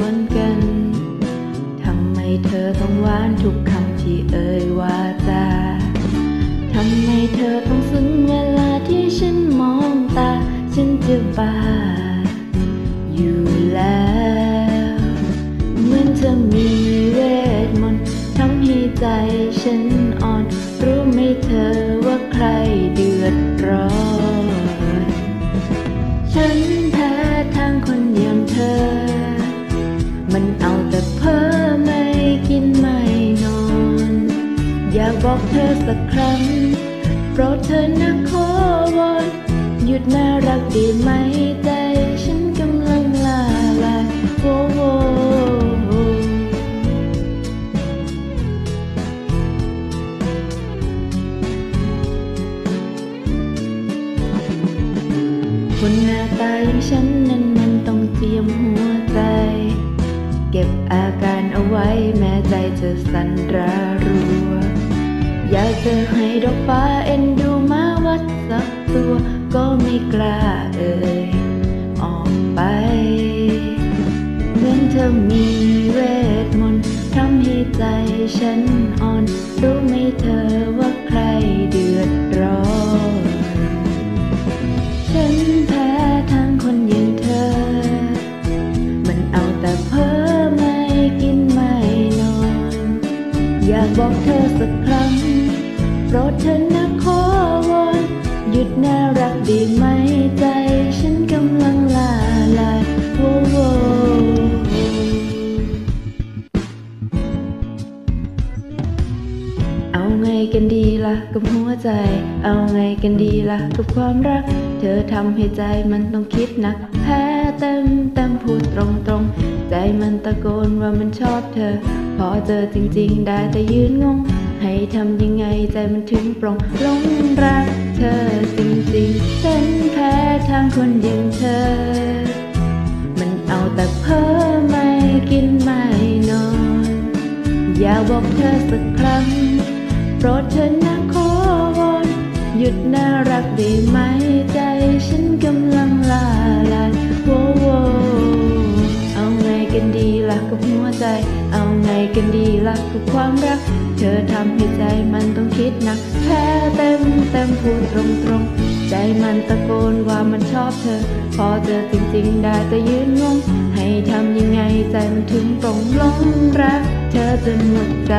วนกัน ทำไมเธอต้องหวานทุกคำที่เอ่ยว่าจา ทำไมเธอต้องซึ้งเวลาที่ฉันมองตา ฉันจะบ้าอยู่แล้ว เหมือนเธอมีเวทมนต์ทำให้ใจฉันอ่อน รู้ไหมเธอว่าใครเดือดร้อน ฉัน มันเอาแต่เพ้อไม่กินไม่นอน อยากบอกเธอสักครั้งโปรดเธอนะขอวอนหยุดน่ารักดีไหมใจฉันกำลังลาลายโว้โวคนหน้าตาอย่างฉันนั้น ก็บอาการเอาไว้แม้ใจจะสั่นระรัว อยากจะให้ดอกฟ้าเอ็นดูมาวัดสักตัว ก็ไม่กล้าเอ่ยออกไปเหมือนเธอมีเวทมนต์ทำให้ใจฉันอ่อน รู้ไหมเธอว่า บอกเธอสักครั้งโปรดเธอนะขอวอนหยุดน่ารักดีไหมใจ เอาไงกันดีล่ะกับหัวใจ เอาไงกันดีล่ะกับความรัก เธอทำให้ใจมันต้องคิดหนัก แพ้เต็มเต็มพูดตรงตรงใจมันตะโกนว่ามันชอบเธอ พอเจอจริง ๆ ได้แต่ยืนงง ให้ทำยังไงใจมันถึงปรงหลงรักเธอจริงๆฉันแพ้ทางคนอย่างเธอ มันเอาแต่เพ้อไม่กินไม่นอน อย่าบอกเธอสักครั้ง โปรดเธอนะขอวอนหยุดน่ารักได้ไหมใจฉันกำลังลาลายโวโวเอาไงกันดีล่ะกับหัวใจ เอาไงกันดีล่ะกับความรัก เธอทำให้ใจมันต้องคิดหนักแพ้เต็มเต็มพูดตรงตรงใจมันตะโกนว่ามันชอบเธอ พอเจอจริงๆได้แต่ยืนงง ให้ทำยังไงใจมันถึงปรงลงรัก เธอจนหมดใจ